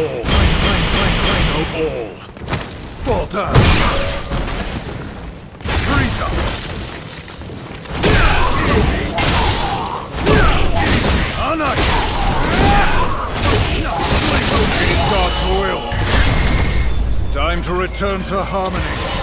all. I, I, I know all. Fall down. Freeze up. Anarch! God's will. Time to return to harmony.